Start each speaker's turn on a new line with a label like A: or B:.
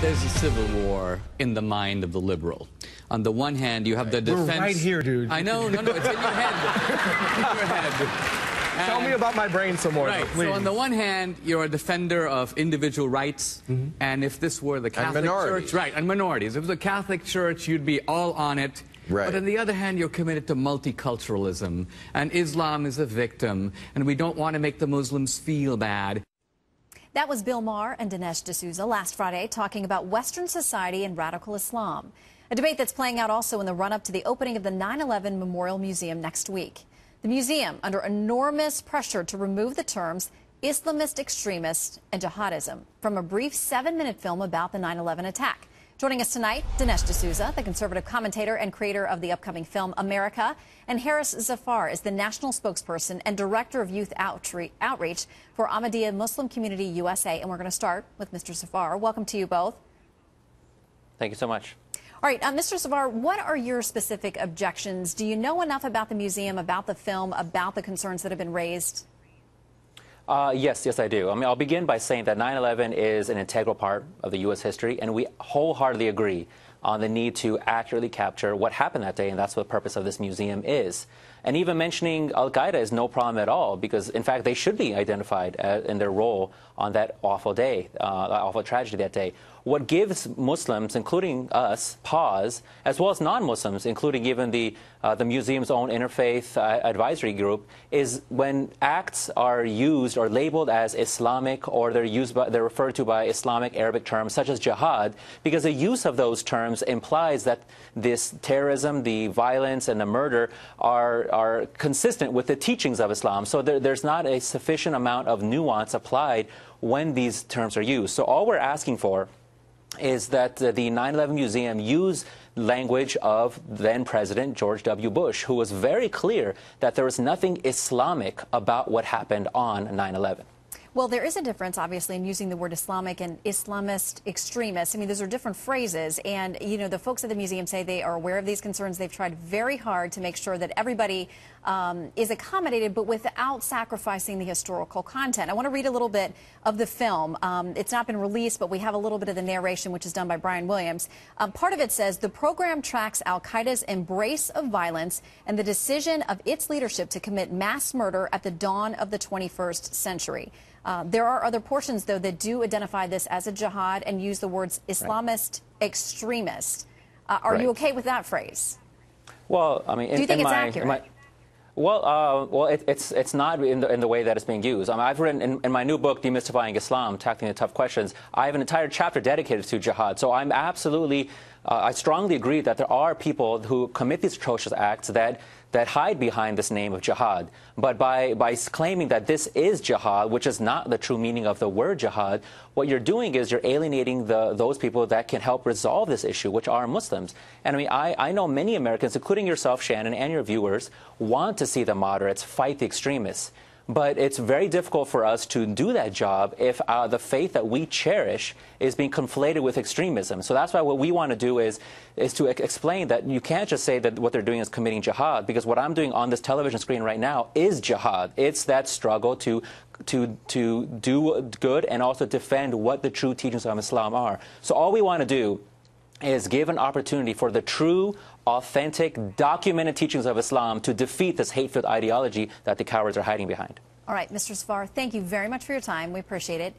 A: There's a civil war in the mind of the liberal. On the one hand, you have the defense.
B: We're right here, dude.
A: I know, no, no, it's in your head. in your head.
B: Tell me about my brain some more,
A: Right.
B: please.
A: So on the one hand, you're a defender of individual rights,
B: Mm-hmm.
A: and if this were the Catholic. Church, right, and minorities, if it was a Catholic Church, you'd be all on it.
C: Right.
A: But on the other hand, you're committed to multiculturalism, and Islam is a victim, and we don't want to make the Muslims feel bad.
D: That was Bill Maher and Dinesh D'Souza last Friday talking about Western society and radical Islam. A debate that's playing out also in the run up to the opening of the 9 11 Memorial Museum next week. The museum under enormous pressure to remove the terms Islamist extremist and jihadism from a brief seven minute film about the 9 11 attack. Joining us tonight, Dinesh D'Souza, the conservative commentator and creator of the upcoming film America, and Harris Zafar is the national spokesperson and director of youth outreach for Ahmadiyya Muslim Community USA. And we're going to start with Mr. Zafar. Welcome to you both.
E: Thank you so much.
D: All right, uh, Mr. Zafar, what are your specific objections? Do you know enough about the museum, about the film, about the concerns that have been raised?
E: Uh, yes, yes, I do. I mean, I'll begin by saying that 9 11 is an integral part of the U.S. history, and we wholeheartedly agree on the need to accurately capture what happened that day, and that's what the purpose of this museum is. And even mentioning Al Qaeda is no problem at all, because in fact, they should be identified uh, in their role on that awful day, uh, that awful tragedy that day. What gives Muslims, including us, pause, as well as non-Muslims, including even the uh, the museum's own interfaith uh, advisory group, is when acts are used or labeled as Islamic, or they're used by, they're referred to by Islamic Arabic terms such as jihad, because the use of those terms implies that this terrorism, the violence, and the murder are are consistent with the teachings of Islam. So there, there's not a sufficient amount of nuance applied when these terms are used. So all we're asking for is that the 9/11 Museum use language of then President George W. Bush, who was very clear that there was nothing Islamic about what happened on 9/11.
D: Well, there is a difference, obviously, in using the word Islamic and Islamist extremist. I mean, those are different phrases. And, you know, the folks at the museum say they are aware of these concerns. They've tried very hard to make sure that everybody um, is accommodated, but without sacrificing the historical content. I want to read a little bit of the film. Um, it's not been released, but we have a little bit of the narration, which is done by Brian Williams. Um, part of it says the program tracks Al Qaeda's embrace of violence and the decision of its leadership to commit mass murder at the dawn of the 21st century. Uh, there are other portions, though, that do identify this as a jihad and use the words Islamist extremist. Uh, are
E: Right.
D: you okay with that phrase?
E: Well, I mean, in,
D: Do you think
E: in
D: it's
E: my,
D: accurate?
E: my- well, uh, well, it, it's it's not in the, in the way that it's being used. I mean, I've written in, in my new book, Demystifying Islam: Tackling the Tough Questions. I have an entire chapter dedicated to jihad. So I'm absolutely, uh, I strongly agree that there are people who commit these atrocious acts that that hide behind this name of jihad. But by by claiming that this is jihad, which is not the true meaning of the word jihad, what you're doing is you're alienating the, those people that can help resolve this issue, which are Muslims. And I mean, I, I know many Americans, including yourself, Shannon, and your viewers, want to see the moderates fight the extremists. But it's very difficult for us to do that job if uh, the faith that we cherish is being conflated with extremism. So that's why what we want to do is, is to explain that you can't just say that what they're doing is committing jihad, because what I'm doing on this television screen right now is jihad. It's that struggle to to to do good and also defend what the true teachings of Islam are. So all we want to do is give an opportunity for the true, authentic, documented teachings of Islam to defeat this hate-filled ideology that the cowards are hiding behind.
D: All right, Mr. Zafar, thank you very much for your time. We appreciate it.